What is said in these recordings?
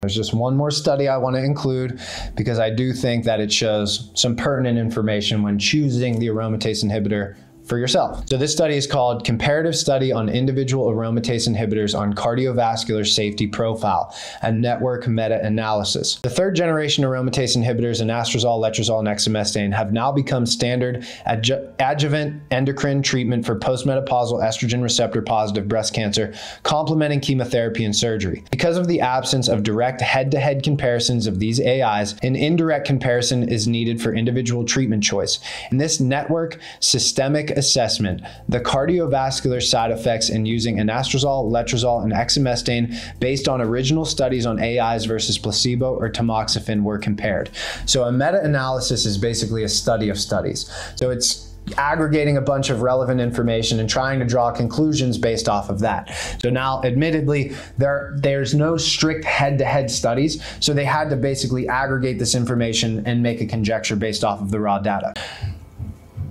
There's just one more study I want to include because I do think that it shows some pertinent information when choosing the aromatase inhibitor for yourself. So this study is called Comparative Study on Individual Aromatase Inhibitors on Cardiovascular Safety Profile, a network meta-analysis. The third generation aromatase inhibitors, anastrozole, letrozole, and exemestane, have now become standard adju adjuvant endocrine treatment for postmenopausal estrogen receptor positive breast cancer, complementing chemotherapy and surgery. Because of the absence of direct head-to-head -head comparisons of these AIs, an indirect comparison is needed for individual treatment choice. In this network systemic assessment the cardiovascular side effects in using anastrozole, letrozole, and exemestane based on original studies on AIs versus placebo or tamoxifen were compared. So a meta-analysis is basically a study of studies. So it's aggregating a bunch of relevant information and trying to draw conclusions based off of that. So now, admittedly, there there's no strict head-to-head studies, so they had to basically aggregate this information and make a conjecture based off of the raw data.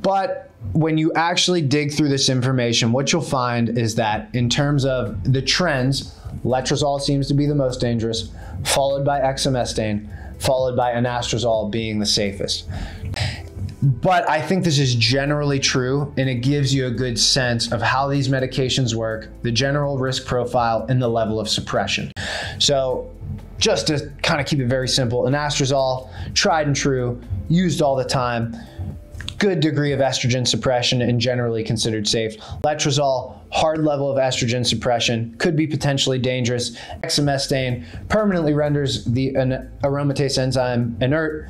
But when you actually dig through this information, what you'll find is that in terms of the trends, letrozole seems to be the most dangerous, followed by exemestane, followed by anastrozole being the safest. But I think this is generally true, and it gives you a good sense of how these medications work, the general risk profile, and the level of suppression. So, just to kind of keep it very simple, anastrozole, tried and true, used all the time good degree of estrogen suppression and generally considered safe. Letrozole, hard level of estrogen suppression, could be potentially dangerous. Exemestane permanently renders the aromatase enzyme inert.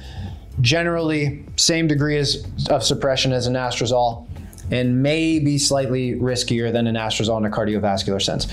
Generally, same degree as, of suppression as anastrozole and may be slightly riskier than anastrozole in a cardiovascular sense.